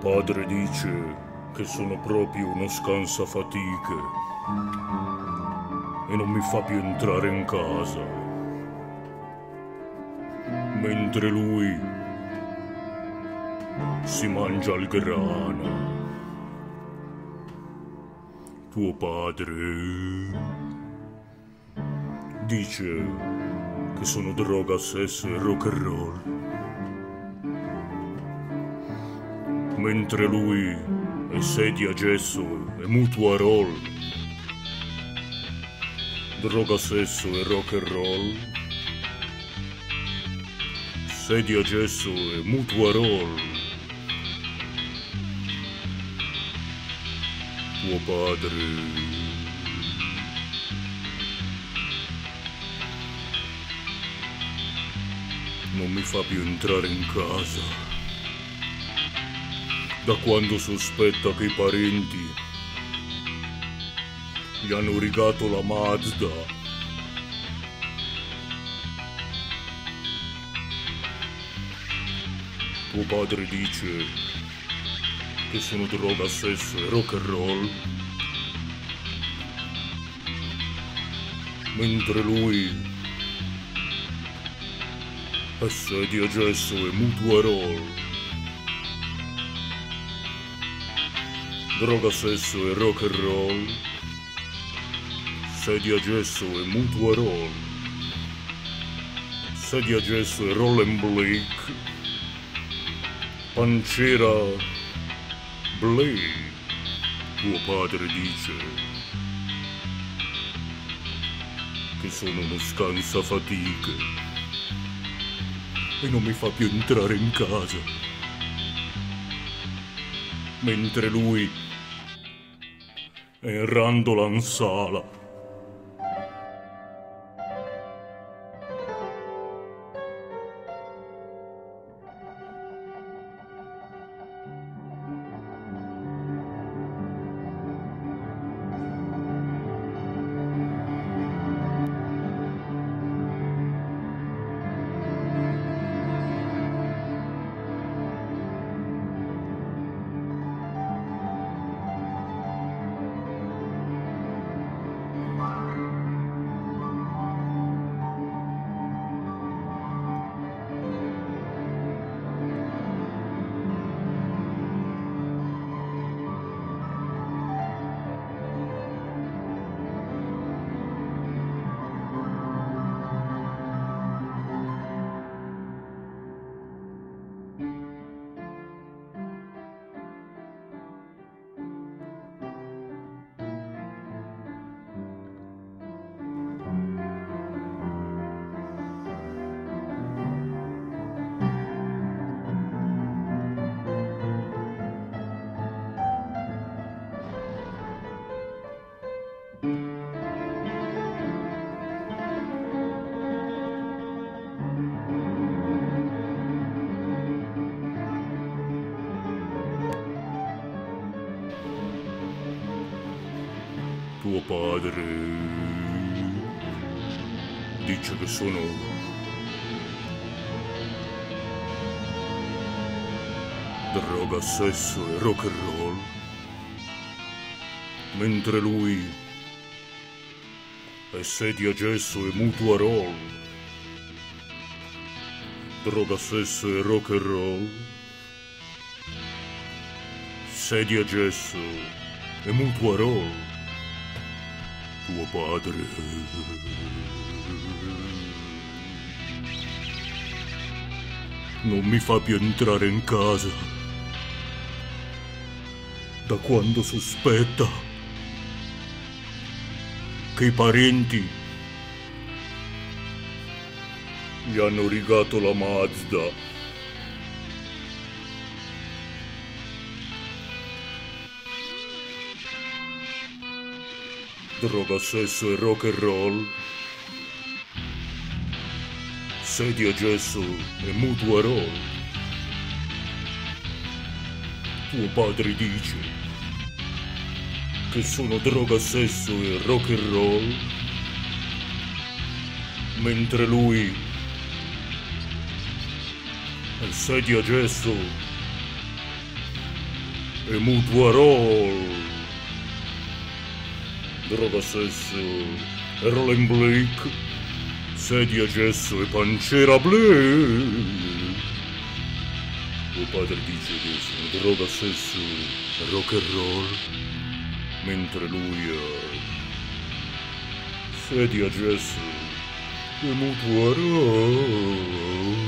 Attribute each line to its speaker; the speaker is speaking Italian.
Speaker 1: Padre dice che sono proprio uno scansafatiche e non mi fa più entrare in casa. Mentre lui si mangia il grano. Tuo padre dice che sono droga, sesso e rock and roll. Mentre lui è sedia gesso e mutua roll. Droga, sesso e rock and roll. Sedia gesso e mutua roll. Tuo padre. Non mi fa più entrare in casa da quando sospetta che i parenti gli hanno rigato la Mazda. Tuo padre dice che sono droga, sesso e rock and roll. Mentre lui è sedia gesso e mutua roll. Droga, sesso e rock and roll, sedia gesso e mutua roll, sedia gesso e roll and blake, pancera blake, tuo padre dice che sono uno scansafatiche e non mi fa più entrare in casa. Mentre lui e randola tuo padre. Dice che sono droga, sesso e rock and roll, mentre lui è sedia, gesso e mutua roll. Droga, sesso e rock and roll, sedia, gesso e mutua roll tuo padre. Non mi fa più entrare in casa. Da quando sospetta che i parenti gli hanno rigato la Mazda. Droga, sesso e rock and roll, sedia, gesso e mutua roll. Tuo padre dice che sono droga, sesso e rock and roll, mentre lui è sedia, gesso e mutuo roll. Droga sesso e Roland Blake, sedia gesso e pancera Blake. Tuo padre dice che sono droga, sesso e rock and roll, mentre lui ha sedia gesso e mutuo roll.